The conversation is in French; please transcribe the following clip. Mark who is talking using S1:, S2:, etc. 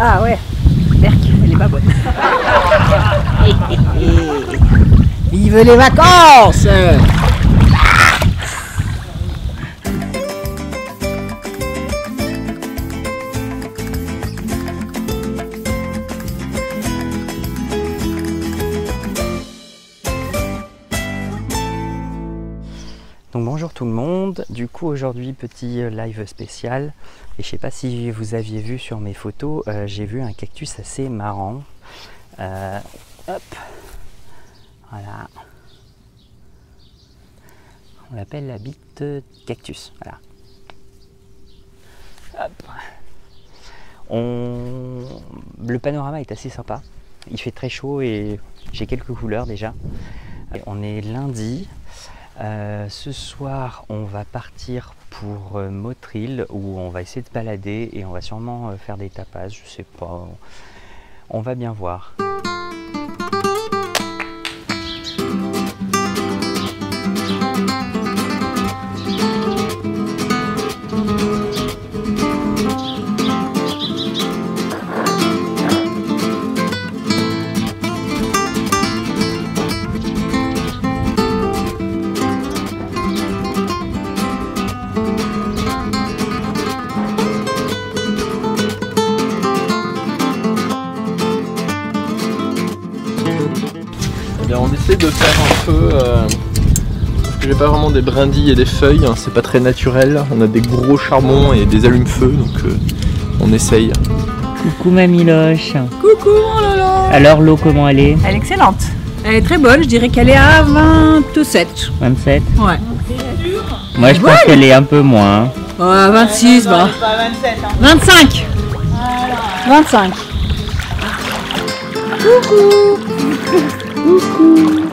S1: Ah ouais, Berk, elle est pas bonne. Vive les vacances
S2: Bonjour tout le monde, du coup aujourd'hui petit euh, live spécial et je sais pas si vous aviez vu sur mes photos, euh, j'ai vu un cactus assez marrant. Euh, hop, voilà. On l'appelle la bite cactus, voilà. Hop. Le panorama est assez sympa, il fait très chaud et j'ai quelques couleurs déjà. On est lundi, euh, ce soir, on va partir pour euh, Motril où on va essayer de balader et on va sûrement euh, faire des tapas, je sais pas. On va bien voir.
S3: Bien, on essaie de faire un peu. euh, parce que j'ai pas vraiment des brindilles et des feuilles, hein, c'est pas très naturel. On a des gros charbons et des allumes-feu, donc euh, on essaye.
S2: Coucou mamie Loche.
S1: Coucou mon Lolo
S2: Alors l'eau comment elle est?
S1: Elle est excellente. Elle est très bonne, je dirais qu'elle est à 27.
S2: 27
S1: Ouais.
S2: Moi je pense qu'elle est un peu moins.
S1: Ouais, 26, bah. 25 25 Coucou Coucou